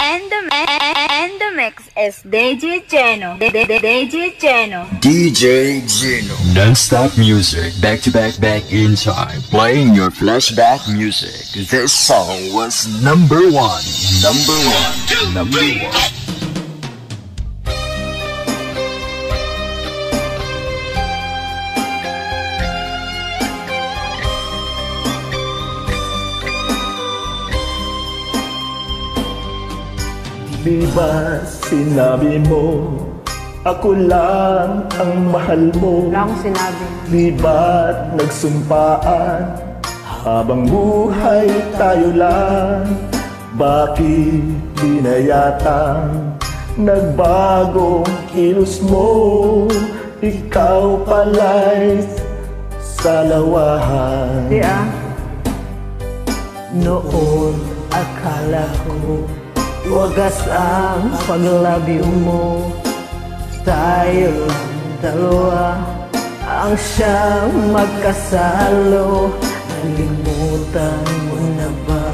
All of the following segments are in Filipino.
And the, and the mix is DJ Cheno. DJ Cheno. DJ Gino. Non-stop music, back to back, back in time. Playing your flashback music. This song was number one. Number one. Number one. Di ba sinabi mo Ako lang ang mahal mo Wala akong sinabi. Di ba't nagsumpaan Habang buhay tayo lang Bakit di na yata Nagbagong kilos mo Ikaw pala'y salawahan Di ah. Noon akala ko Wagas ang paglabi mo. Tayo lang dalawa Ang siyang magkasalo. Nalimutan mo na ba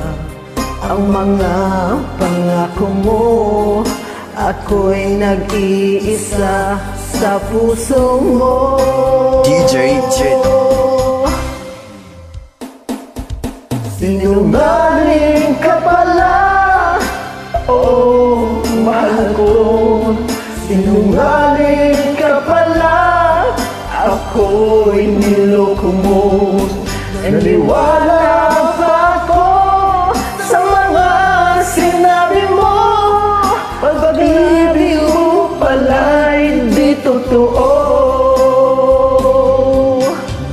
Ang mga pangako mo? Ako'y nag-iisa sa puso mo. DJ Gino. Sinungaling Sinungaling ka pala. Ako'y niloko mo Naniwala pa ako Sa mga sinabi mo? Pag-ibig mo pala hindi totoo.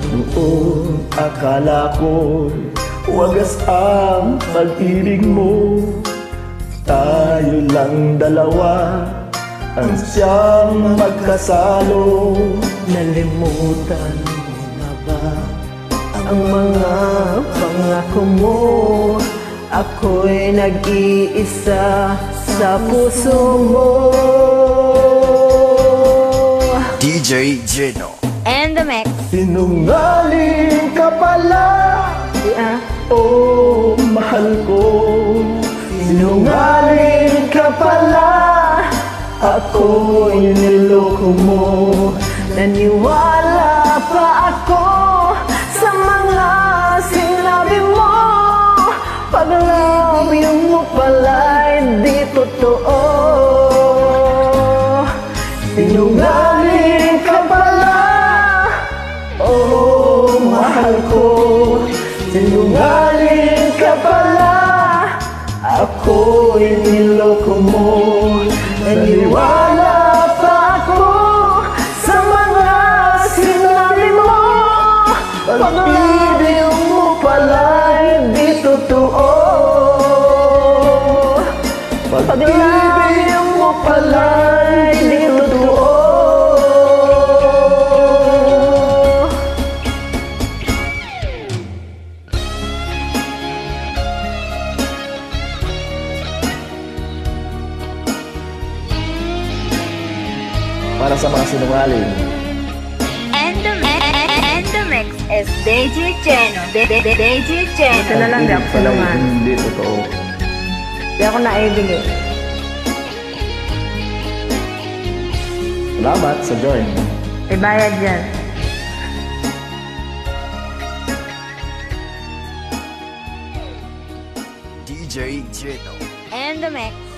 Noon akala ko Wagas ang pag-ibig mo Tayo lang dalawa Ang siyang magkasalo Nalimutan mo na ba Ang mga pangako mo Ako'y nag-iisa sa puso mo DJ Gino. And the mix. Sinungaling ka pala Di ah. Oh, mahal ko Sinungaling pala. Ako'y niloko mo. Naniwala pa ako sa mga sinabi mo. Pag-love mo pala hindi totoo. Sinungaling ka pala. Oh, mahal ko. Sinungaling ka pala Ako'y niloko mo Para sa mga sinungaling And the, and the mix is DJ Cheno. DJ Ito Cheno. na lang, di ako tulungan. Hindi totoo Di ako naibig eh. Salamat sa join May bayad yan. DJ Gino. And the mix.